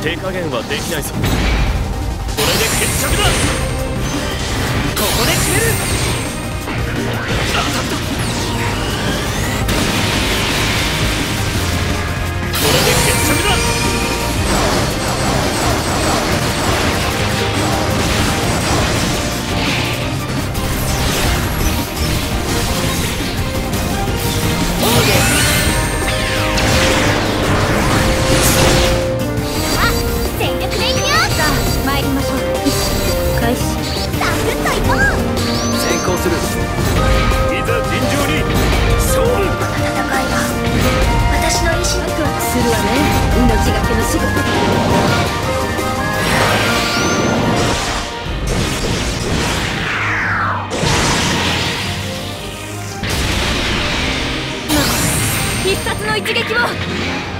手加減はできないぞ。これで決着だ。ここでするわね。命がけの仕事。必殺の一撃を。